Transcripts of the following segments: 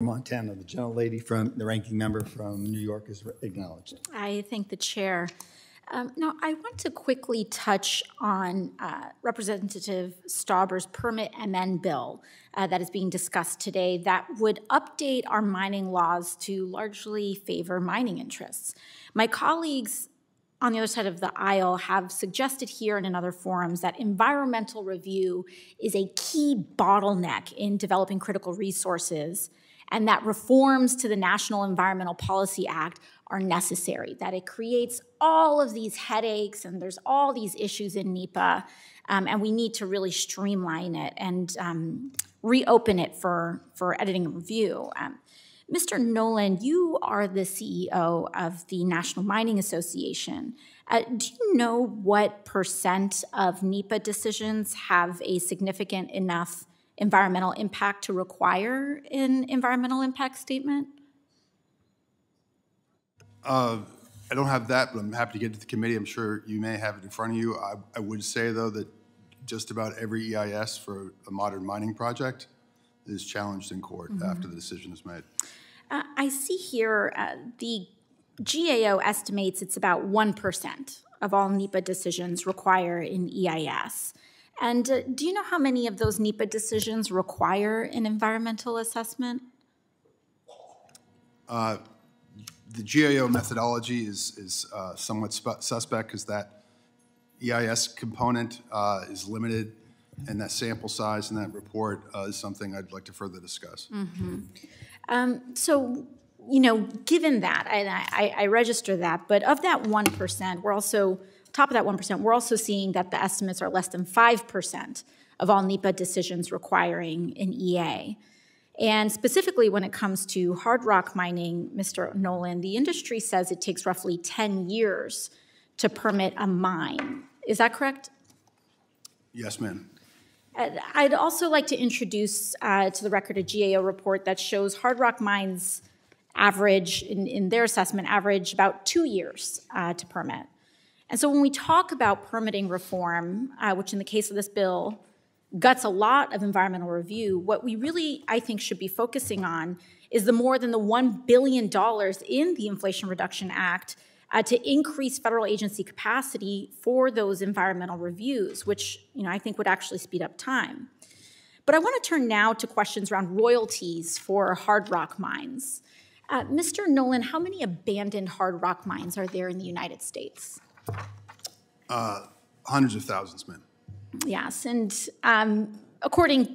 Montana, the gentlelady from, the ranking member from New York is acknowledged. I thank the chair. Um, now, I want to quickly touch on uh, Representative Stauber's permit amend bill uh, that is being discussed today that would update our mining laws to largely favor mining interests. My colleagues on the other side of the aisle have suggested here and in other forums that environmental review is a key bottleneck in developing critical resources and that reforms to the National Environmental Policy Act are necessary, that it creates all of these headaches and there's all these issues in NEPA, um, and we need to really streamline it and um, reopen it for, for editing and review. Um, Mr. Nolan, you are the CEO of the National Mining Association. Uh, do you know what percent of NEPA decisions have a significant enough environmental impact to require an environmental impact statement? Uh, I don't have that, but I'm happy to get to the committee. I'm sure you may have it in front of you. I, I would say, though, that just about every EIS for a modern mining project is challenged in court mm -hmm. after the decision is made. Uh, I see here uh, the GAO estimates it's about 1% of all NEPA decisions require an EIS. And uh, do you know how many of those NEPA decisions require an environmental assessment? Uh, the GAO methodology is, is uh, somewhat suspect because that EIS component uh, is limited and that sample size in that report uh, is something I'd like to further discuss. Mm -hmm. um, so, you know, given that, I, I, I register that, but of that 1%, we're also top of that 1%, we're also seeing that the estimates are less than 5% of all NEPA decisions requiring an EA. And specifically when it comes to hard rock mining, Mr. Nolan, the industry says it takes roughly 10 years to permit a mine. Is that correct? Yes, ma'am. I'd also like to introduce uh, to the record a GAO report that shows hard rock mines average, in, in their assessment, average about two years uh, to permit. And so when we talk about permitting reform, uh, which in the case of this bill guts a lot of environmental review, what we really, I think, should be focusing on is the more than the $1 billion in the Inflation Reduction Act uh, to increase federal agency capacity for those environmental reviews, which you know, I think would actually speed up time. But I want to turn now to questions around royalties for hard rock mines. Uh, Mr. Nolan, how many abandoned hard rock mines are there in the United States? Uh, hundreds of thousands, ma'am. Yes, and um, according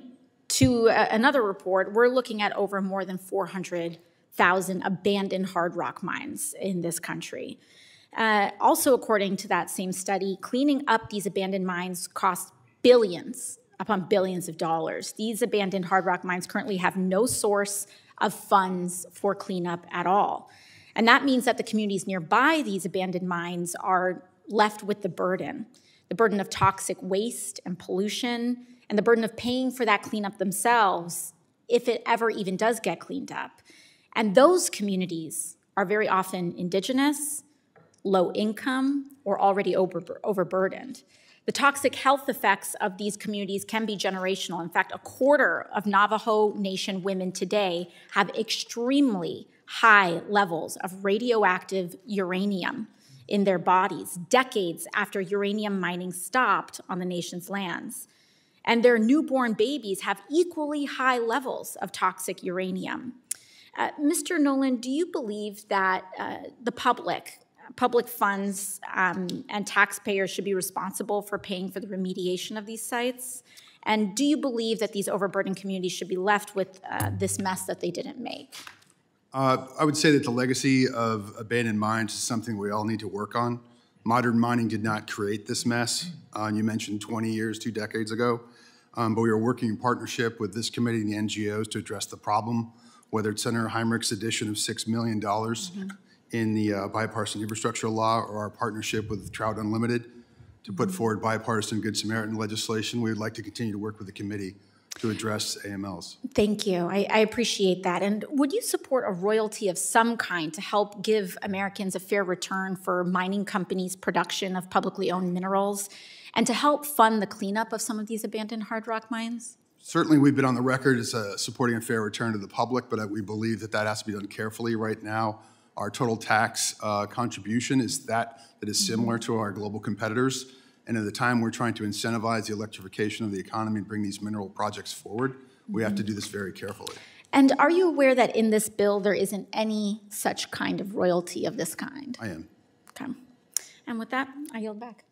to another report, we're looking at over more than 400,000 abandoned hard rock mines in this country. Uh, also, according to that same study, cleaning up these abandoned mines costs billions upon billions of dollars. These abandoned hard rock mines currently have no source of funds for cleanup at all. And that means that the communities nearby these abandoned mines are left with the burden the burden of toxic waste and pollution, and the burden of paying for that cleanup themselves if it ever even does get cleaned up. And those communities are very often indigenous, low income, or already over, overburdened. The toxic health effects of these communities can be generational. In fact, a quarter of Navajo Nation women today have extremely high levels of radioactive uranium in their bodies decades after uranium mining stopped on the nation's lands. And their newborn babies have equally high levels of toxic uranium. Uh, Mr. Nolan, do you believe that uh, the public, public funds um, and taxpayers should be responsible for paying for the remediation of these sites? And do you believe that these overburdened communities should be left with uh, this mess that they didn't make? Uh, I would say that the legacy of abandoned mines is something we all need to work on. Modern mining did not create this mess. Uh, you mentioned 20 years, two decades ago. Um, but we are working in partnership with this committee and the NGOs to address the problem, whether it's Senator Heinrich's addition of $6 million mm -hmm. In the uh, bipartisan infrastructure law or our partnership with Trout Unlimited to put mm-hmm. forward bipartisan Good Samaritan legislation. We would like to continue to work with the committee to address AMLs. Thank you. I, I, appreciate that. And would you support a royalty of some kind to help give Americans a fair return for mining companies' production of publicly owned minerals and to help fund the cleanup of some of these abandoned hard rock mines? Certainly, we've been on the record as uh, supporting a fair return to the public, but uh, we believe that that has to be done carefully. Right now, our total tax uh, contribution is that that is similar to our global competitors. And at the time we're trying to incentivize the electrification of the economy and bring these mineral projects forward, we have to do this very carefully. And are you aware that in this bill, there isn't any such kind of royalty of this kind? I am. Okay. And with that, I yield back.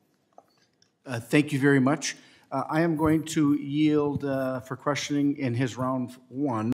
Uh, Thank you very much. Uh, I am going to yield uh, for questioning in his round one.